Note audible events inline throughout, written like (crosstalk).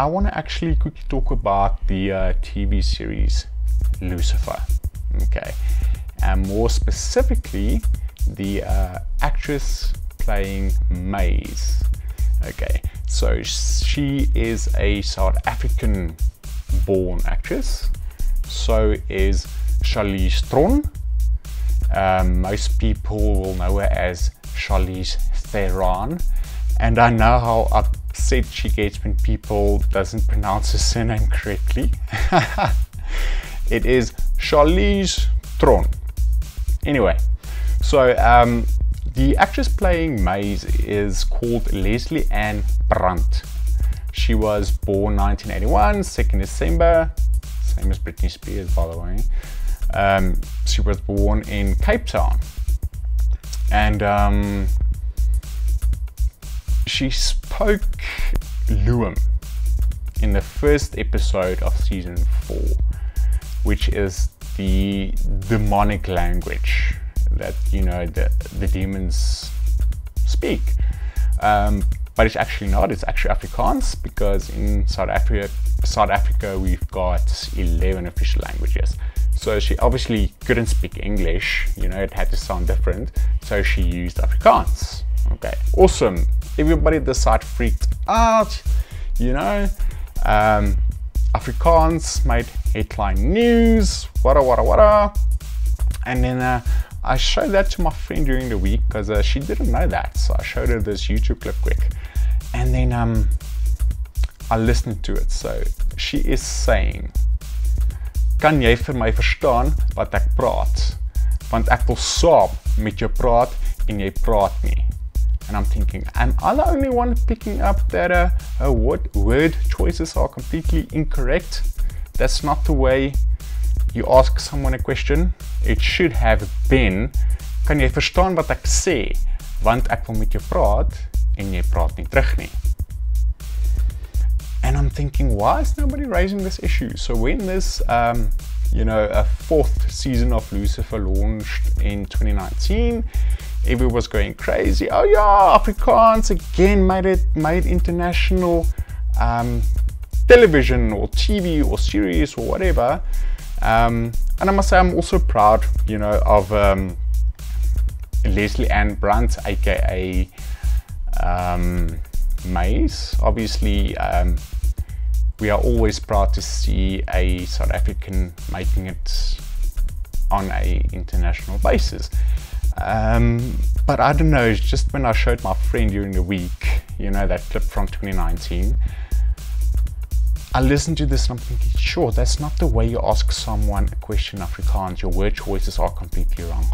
I want to actually quickly talk about the uh, TV series Lucifer. Okay, and more specifically, the uh, actress playing Maze. Okay, so she is a South African born actress. So is Charlize Theron. Um, most people will know her as Charlize Theron. And I know how upset she gets when people doesn't pronounce her surname correctly. (laughs) it is Charlize Theron. Anyway, so um, the actress playing Maze is called Lesley Ann Brandt. She was born 1981, 2nd December, same as Britney Spears, by the way. Um, she was born in Cape Town. And um, she spoke Lillum in the first episode of season four, which is the demonic language that you know the the demons speak. Um, but it's actually not. It's actually Afrikaans because in South Africa, South Africa, we've got 11 official languages. So she obviously couldn't speak English. You know, it had to sound different. So she used Afrikaans. Okay, awesome. Everybody at the site freaked out. You know, um, Afrikaans made headline news. Wada wada wada. And then uh, I showed that to my friend during the week because uh, she didn't know that. So I showed her this YouTube clip quick. And then um, I listened to it. So she is saying, Kan jy vir my verstaan wat ek praat? Want ek wil saam met jou praat en jy praat nie. And I'm thinking, am I the only one picking up that uh, uh, what word choices are completely incorrect? That's not the way you ask someone a question, it should have been kan jy verstaan wat ek sê want ek wil met jou praat en jy praat nie terug nie. And I'm thinking, why is nobody raising this issue? So when this, um, you know, a fourth season of Lucifer launched in 2019, everyone was going crazy. Oh yeah, Afrikaans again made it made international um, television or TV or series or whatever. Um, and I must say, I'm also proud, you know, of um, Lesley Ann Brandt, aka um, Maze. Obviously, um, we are always proud to see a South African making it on a international basis. Um, but I don't know, just when I showed my friend during the week, you know, that clip from 2019, I listened to this and I'm thinking, sure, that's not the way you ask someone a question Afrikaans. Your word choices are completely wrong.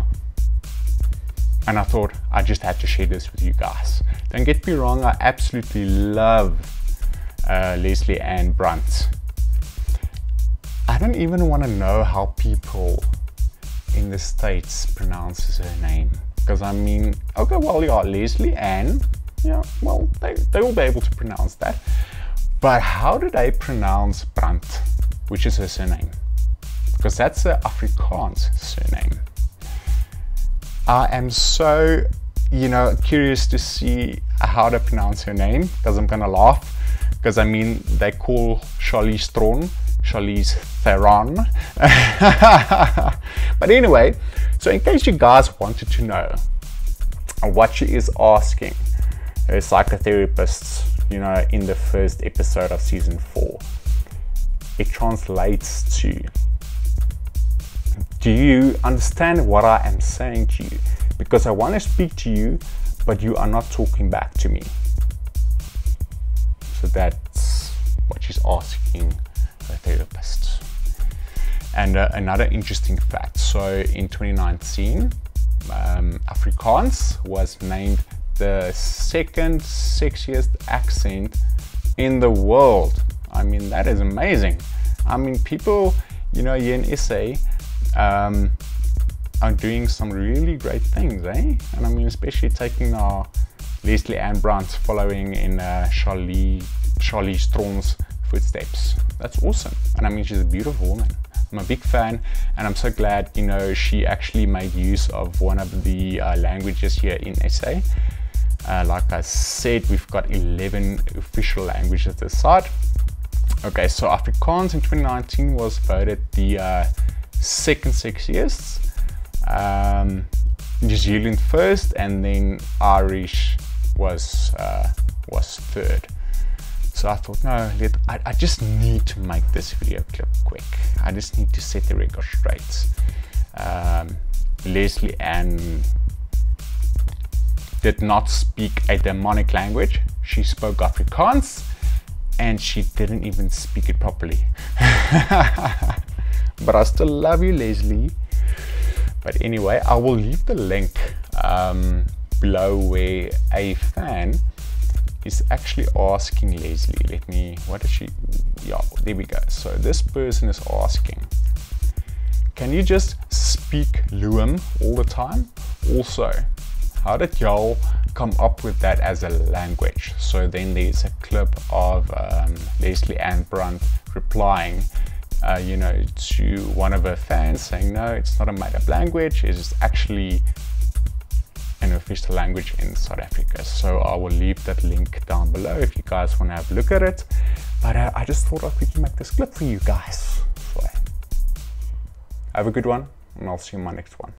And I thought I just had to share this with you guys. Don't get me wrong, I absolutely love uh, Lesley Ann Brandt. I don't even want to know how people in the States pronounces her name. Because I mean, okay, well, yeah, Lesley Ann, yeah, well, they, they will be able to pronounce that. But how do they pronounce Brandt, which is her surname? Because that's the Afrikaans surname. I am so, you know, curious to see how to pronounce her name because I'm gonna laugh. Because I mean, they call Charlize Theron Charlize Theron. (laughs) but anyway, so in case you guys wanted to know what she is asking her psychotherapists you know, in the first episode of season four. It translates to Do you understand what I am saying to you? Because I want to speak to you, but you are not talking back to me. So that's what she's asking her therapist. And uh, another interesting fact so in 2019, um, Afrikaans was named the second sexiest accent in the world. I mean, that is amazing. I mean, people, you know, here in SA um, are doing some really great things, eh? And I mean, especially taking our Lesley Ann Brandt following in uh, Charlie, Charlize Theron's footsteps. That's awesome. And I mean, she's a beautiful woman. I'm a big fan and I'm so glad, you know, she actually made use of one of the uh, languages here in SA uh, like I said, we've got 11 official languages this side. Okay, so Afrikaans in 2019 was voted the uh, second sexiest. Um, New Zealand first, and then Irish was uh, was third. So I thought, no, let, I, I just need to make this video clip quick. I just need to set the record straight. Um, Lesley Ann did not speak a demonic language. She spoke Afrikaans and she didn't even speak it properly. (laughs) but I still love you, Lesley. But anyway, I will leave the link um, below where a fan is actually asking Lesley. Let me, what is she? Yeah, there we go. So this person is asking, can you just speak Lillum all the time? Also, how did y'all come up with that as a language? So then there's a clip of um, Lesley Ann Brandt replying, uh, you know, to one of her fans saying, no, it's not a made-up language. It's actually an official language in South Africa. So I will leave that link down below if you guys want to have a look at it. But uh, I just thought I'd quickly make this clip for you guys. So have a good one, and I'll see you in my next one.